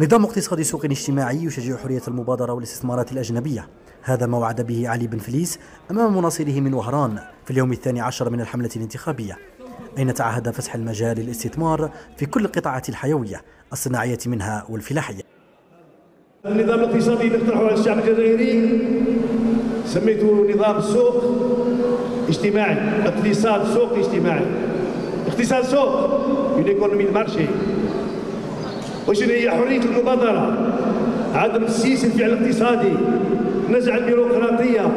نظام اقتصادي سوق اجتماعي يشجع حرية المبادرة والاستثمارات الأجنبية. هذا ما وعد به علي بن فليس أمام مناصره من وهران في اليوم الثاني عشر من الحملة الانتخابية. أين تعهد فسح المجال للاستثمار في كل القطاعات الحيوية الصناعية منها والفلاحية؟ النظام الاقتصادي اللي على الشعب الجزائري سميته نظام سوق اجتماعي اقتصاد سوق اجتماعي. اقتصاد سوق ايكونومي مارشي. وشنو هي حرية المبادرة؟ عدم تسييس الفعل الاقتصادي نزع البيروقراطية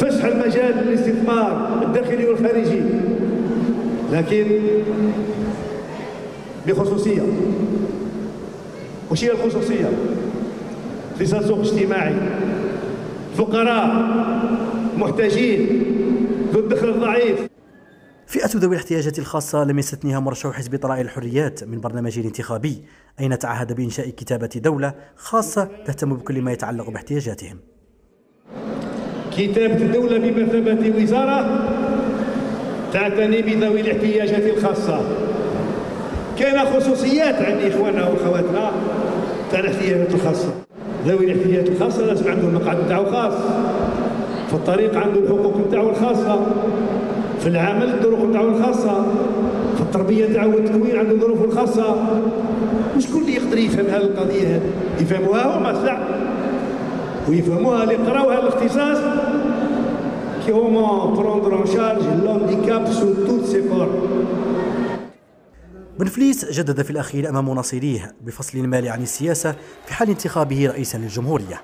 فسح المجال للاستثمار الداخلي والخارجي. لكن بخصوصية وش هي الخصوصية؟ اقتصاد سوق اجتماعي فقراء محتاجين ذو الدخل الضعيف. فئة ذوي الاحتياجات الخاصة لم يستثنيها مرشح حزب طلائع الحريات من برنامجه الانتخابي أين تعهد بإنشاء كتابة دولة خاصة تهتم بكل ما يتعلق باحتياجاتهم؟ كتابة الدولة بمثابة وزارة تعتني بذوي الاحتياجات الخاصة. كان خصوصيات عند إخواننا وأخواتنا تاع الاحتياجات الخاصة. ذوي الاحتياجات الخاصة لازم عندهم المقعد نتاعو خاص. في الطريق عنده الحقوق نتاعو الخاصة. في العمل الظروف نتاعو الخاصة في التربية نتاعو والتكوين عنده ظروفه الخاصة. وشكون اللي يقدر يفهم هذه القضية هذه يفهموها هما صح ويفهموها اللي قراوها الاختصاص. كي هما بروندر ان شارج l'handicap sous toutes ses formes بن فليس جدد في الأخير أمام مناصريه بفصل المال عن السياسة في حال انتخابه رئيسا للجمهورية.